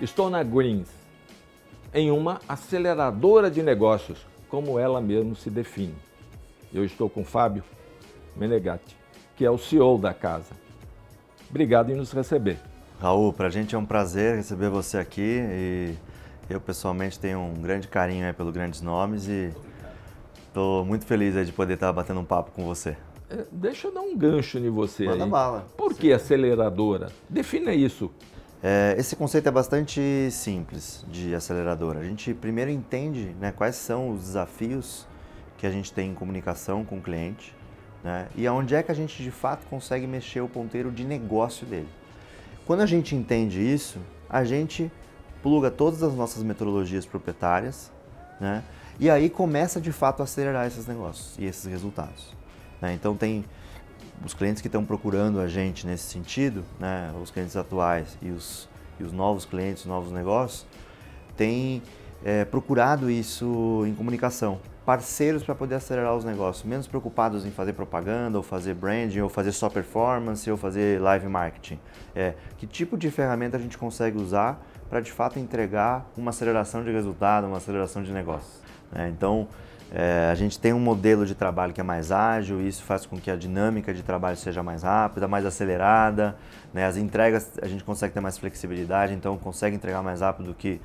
Estou na Greens, em uma aceleradora de negócios, como ela mesmo se define. Eu estou com Fábio Menegatti, que é o CEO da casa. Obrigado em nos receber. Raul, para a gente é um prazer receber você aqui e eu pessoalmente tenho um grande carinho pelo Grandes Nomes e estou muito feliz de poder estar batendo um papo com você. É, deixa eu dar um gancho em você Manda aí. bala. Por que aceleradora? Defina isso. É, esse conceito é bastante simples de aceleradora. A gente primeiro entende né, quais são os desafios que a gente tem em comunicação com o cliente né, e aonde é que a gente de fato consegue mexer o ponteiro de negócio dele. Quando a gente entende isso, a gente pluga todas as nossas metodologias proprietárias né, e aí começa de fato a acelerar esses negócios e esses resultados. Né? Então tem os clientes que estão procurando a gente nesse sentido, né, os clientes atuais e os, e os novos clientes, novos negócios, têm é, procurado isso em comunicação. Parceiros para poder acelerar os negócios, menos preocupados em fazer propaganda, ou fazer branding, ou fazer só performance, ou fazer live marketing. É, que tipo de ferramenta a gente consegue usar para de fato entregar uma aceleração de resultado, uma aceleração de negócios. Né? Então, é, a gente tem um modelo de trabalho que é mais ágil, isso faz com que a dinâmica de trabalho seja mais rápida, mais acelerada. Né? As entregas a gente consegue ter mais flexibilidade, então consegue entregar mais rápido do que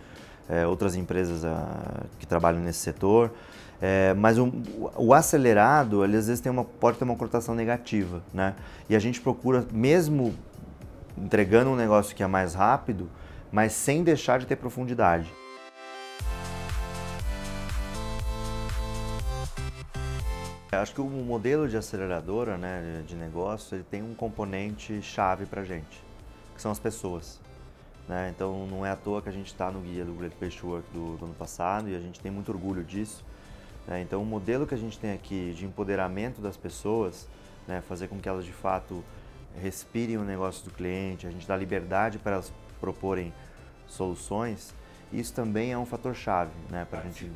é, outras empresas ah, que trabalham nesse setor. É, mas o, o, acelerado, ele às vezes tem uma, pode ter uma conotação negativa. Né? E a gente procura, mesmo entregando um negócio que é mais rápido, mas sem deixar de ter profundidade. Acho que o modelo de aceleradora né, de negócio ele tem um componente chave para a gente, que são as pessoas. Né? Então não é à toa que a gente está no guia do Great Place Work do, do, ano passado e a gente tem muito orgulho disso. Né? Então o modelo que a gente tem aqui de empoderamento das pessoas, né, fazer com que elas de fato respirem o negócio do cliente, a gente dá liberdade para elas proporem soluções, isso também é um fator chave, né, para gente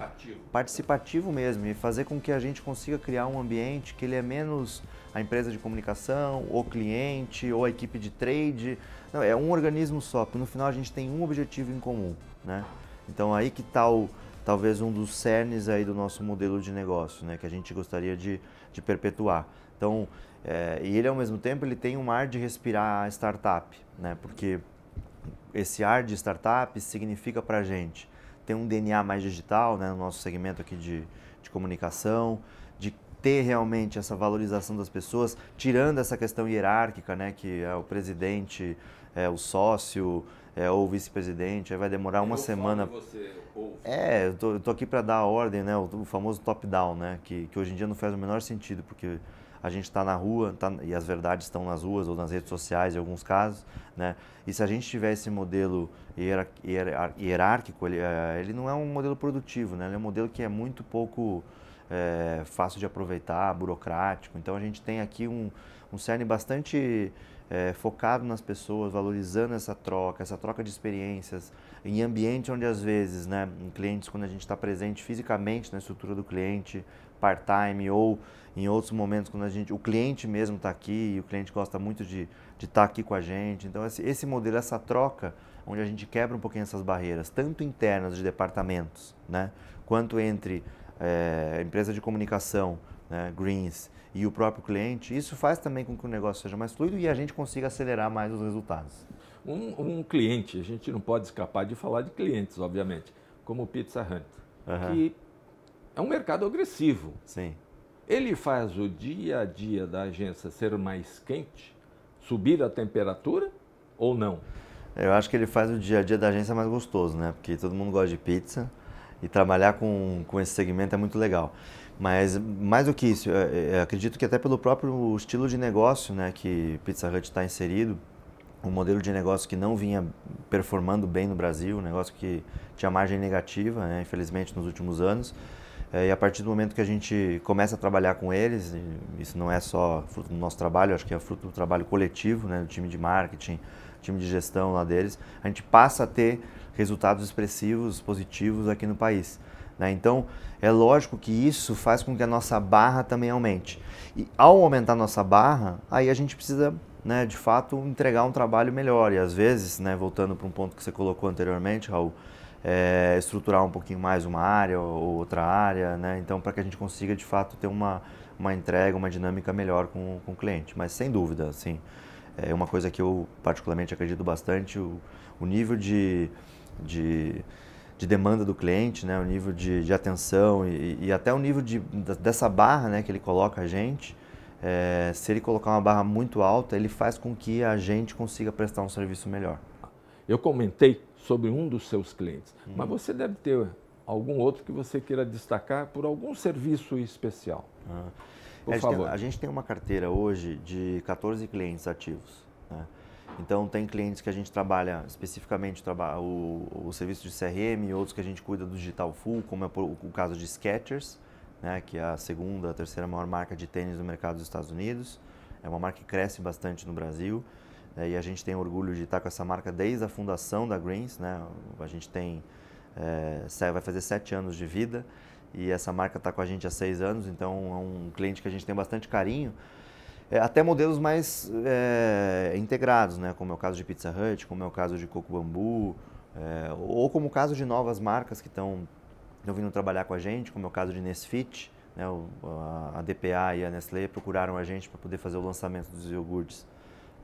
participativo mesmo e fazer com que a gente consiga criar um ambiente que ele é menos a empresa de comunicação, o cliente ou a equipe de trade, não, é um organismo só, porque no final a gente tem um objetivo em comum, né? Então aí que está talvez um dos cernes aí do nosso modelo de negócio, né, que a gente gostaria de, de perpetuar. Então, é, e ele ao mesmo tempo ele tem um ar de respirar startup, né, porque esse ar de startup significa para a gente ter um DNA mais digital, né, no nosso segmento aqui de, de comunicação, de ter realmente essa valorização das pessoas, tirando essa questão hierárquica, né, que é o presidente, é o sócio, é, ou o vice-presidente, aí vai demorar uma semana. Você. É, eu tô, eu tô aqui para dar a ordem, né, o, o famoso top-down, né, que, que hoje em dia não faz o menor sentido, porque a gente está na rua tá, e as verdades estão nas ruas ou nas redes sociais em alguns casos, né? E se a gente tiver esse modelo hierárquico, ele, é, ele não é um modelo produtivo, né? Ele é um modelo que é muito pouco é, fácil de aproveitar, burocrático. Então a gente tem aqui um, um cerne bastante é, focado nas pessoas, valorizando essa troca, essa troca de experiências, em ambiente onde às vezes, né, em clientes, quando a gente está presente fisicamente na estrutura do cliente, part-time ou em outros momentos quando a gente, o cliente mesmo está aqui e o cliente gosta muito de estar tá aqui com a gente. Então esse, esse modelo, essa troca, onde a gente quebra um pouquinho essas barreiras, tanto internas de departamentos, né, quanto entre é, empresa de comunicação, né, Greens e o próprio cliente, isso faz também com que o negócio seja mais fluido e a gente consiga acelerar mais os resultados. Um, um cliente, a gente não pode escapar de falar de clientes, obviamente, como o Pizza Hut, uhum. que é um mercado agressivo. Sim. Ele faz o dia a dia da agência ser mais quente, subir a temperatura ou não? Eu acho que ele faz o dia a dia da agência mais gostoso, né? Porque todo mundo gosta de pizza e trabalhar com, com esse segmento é muito legal. Mas mais do que isso, acredito que até pelo próprio estilo de negócio né, que Pizza Hut está inserido, um modelo de negócio que não vinha performando bem no Brasil, um negócio que tinha margem negativa, né, infelizmente, nos últimos anos. É, e a partir do momento que a gente começa a trabalhar com eles, isso não é só fruto do nosso trabalho, acho que é fruto do trabalho coletivo, né, do time de marketing, time de gestão lá deles, a gente passa a ter resultados expressivos, positivos aqui no país. Né? Então, é lógico que isso faz com que a nossa barra também aumente. E ao aumentar a nossa barra, aí a gente precisa né, de fato, entregar um trabalho melhor. E às vezes, né, voltando para um ponto que você colocou anteriormente, Raul, é, estruturar um pouquinho mais uma área ou outra área, né? Então, para que a gente consiga, de fato, ter uma, uma entrega, uma dinâmica melhor com, com o cliente. Mas, sem dúvida, assim, é uma coisa que eu particularmente acredito bastante, o, o nível de, de, de, demanda do cliente, né? o nível de, de atenção e, e, até o nível de, dessa barra né, que ele coloca a gente, é, se ele colocar uma barra muito alta, ele faz com que a gente consiga prestar um serviço melhor. Eu comentei sobre um dos seus clientes, hum. mas você deve ter algum outro que você queira destacar por algum serviço especial. Ah. Por a, favor. Gente tem, a gente tem uma carteira hoje de 14 clientes ativos. Né? Então, tem clientes que a gente trabalha especificamente o, o serviço de CRM, outros que a gente cuida do digital full, como é o, o caso de Skechers, né, que é a segunda, a terceira maior marca de tênis no mercado dos Estados Unidos. É uma marca que cresce bastante no Brasil. Né, e a gente tem orgulho de estar com essa marca desde a fundação da Greens. Né? A gente tem, é, vai fazer sete anos de vida e essa marca está com a gente há seis anos, então é um cliente que a gente tem bastante carinho. É, até modelos mais é, integrados, né? como é o caso de Pizza Hut, como é o caso de Coco Bambu, ou como o caso de novas marcas que estão vindo trabalhar com a gente, como é o caso de Nesfit, né? A, DPA e a Nestlé procuraram a gente para poder fazer o lançamento dos iogurtes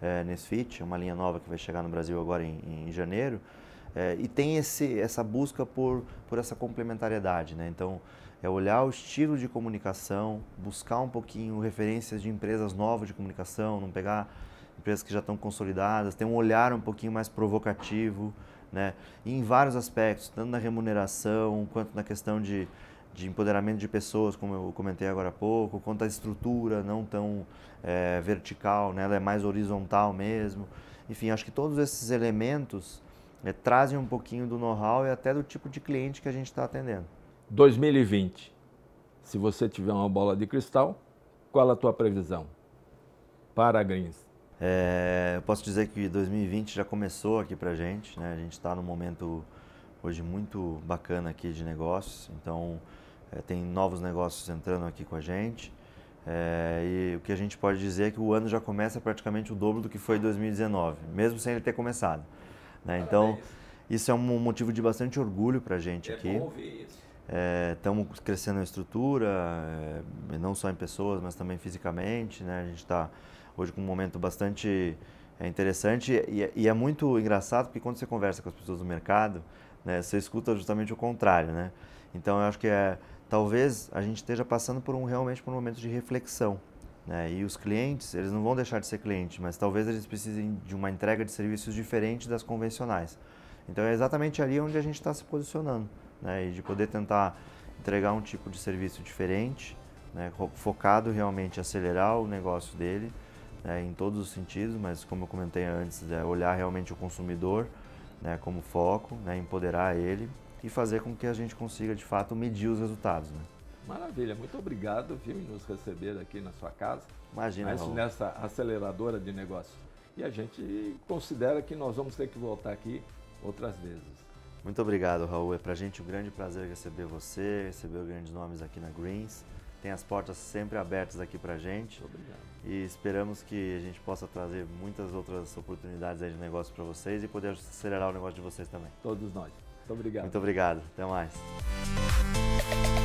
é, Nesfit, uma linha nova que vai chegar no Brasil agora em, em janeiro. É, e tem esse, essa busca por, por essa complementariedade. Né? Então, é olhar o estilo de comunicação, buscar um pouquinho referências de empresas novas de comunicação, não pegar empresas que já estão consolidadas, ter um olhar um pouquinho mais provocativo, né? Em vários aspectos, tanto na remuneração, quanto na questão de, de empoderamento de pessoas, como eu comentei agora há pouco, quanto à estrutura não tão é, vertical, né? ela é mais horizontal mesmo. Enfim, acho que todos esses elementos é, trazem um pouquinho do know-how e até do tipo de cliente que a gente está atendendo. 2020, se você tiver uma bola de cristal, qual a tua previsão para a Greens? É, eu posso dizer que 2020 já começou aqui para a gente, né? a gente está num momento hoje muito bacana aqui de negócios, então é, tem novos negócios entrando aqui com a gente. É, e o que a gente pode dizer é que o ano já começa praticamente o dobro do que foi 2019, mesmo sem ele ter começado. Né? Então, isso é um motivo de bastante orgulho para a gente é aqui. Estamos é, crescendo a estrutura, é, não só em pessoas, mas também fisicamente. Né? A gente está hoje com um momento bastante é, interessante e, e, é muito engraçado porque quando você conversa com as pessoas do mercado, né, você escuta justamente o contrário. Né? Então, eu acho que é, talvez a gente esteja passando por um realmente por um momento de reflexão. Né? E os clientes, eles não vão deixar de ser clientes, mas talvez eles precisem de uma entrega de serviços diferente das convencionais. Então é exatamente ali onde a gente está se posicionando, né? E de poder tentar entregar um tipo de serviço diferente, né? focado realmente em acelerar o negócio dele, né? em todos os sentidos, mas como eu comentei antes, é olhar realmente o consumidor né? como foco, né? empoderar ele e fazer com que a gente consiga de fato medir os resultados. Né? Maravilha, muito obrigado, viu, em nos receber aqui na sua casa. Imagina, mas nessa aceleradora de negócios. E a gente considera que nós vamos ter que voltar aqui outras vezes. Muito obrigado, Raul. É para a gente um grande prazer receber você, receber grandes nomes aqui na Greens. Tem as portas sempre abertas aqui para a gente. Muito obrigado. E esperamos que a gente possa trazer muitas outras oportunidades de negócio para vocês e poder acelerar o negócio de vocês também. Todos nós. Muito obrigado. Muito obrigado. Até mais.